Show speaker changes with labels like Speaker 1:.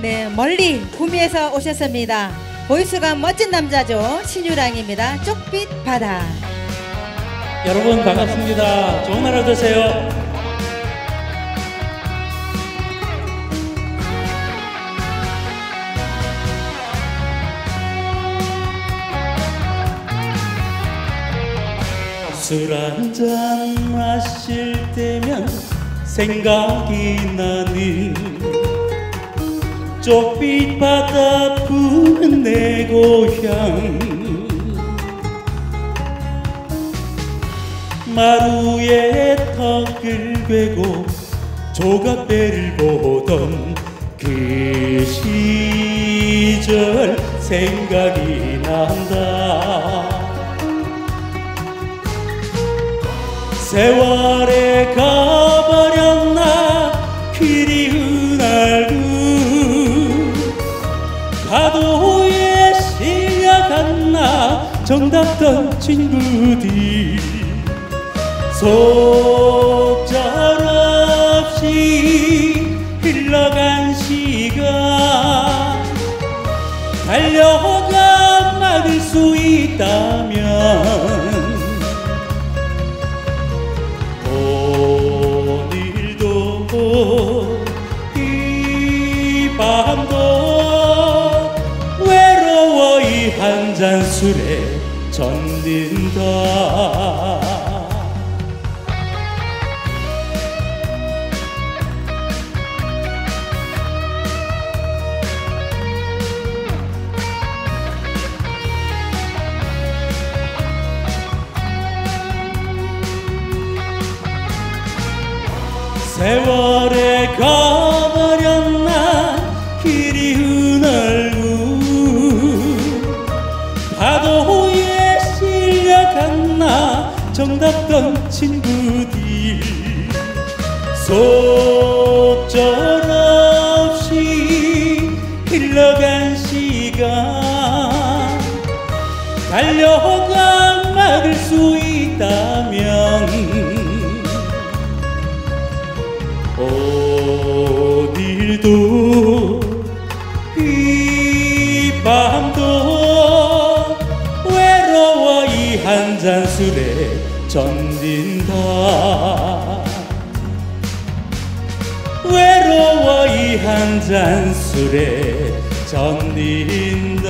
Speaker 1: 네, 멀리 구미에서 오셨습니다. 보이스가 멋진 남자죠. 신유랑입니다. 쪽빛 바다.
Speaker 2: 여러분 반갑습니다. 좋은 하루 되세요. 술 한잔 마실 때면 생각이 나는 쪽빛 바다 부는 내 고향. 마루에 턱을 괴고 조각배를 보던 그 시절 생각이 난다. 세월에 파도에 실려갔나 정답 던 친구들. 속절없이 흘러간 시간. 달려가 막을 수 있다면 오늘도 이 밤도 잔 술에 젖는다. 세월에 파도에 실려갔나 정답 던 친구들. 속절없이 흘러간 시간. 달려가 막을 수 있다면 오늘도 젖는다. 외로워 이 한 잔 술에 젖는다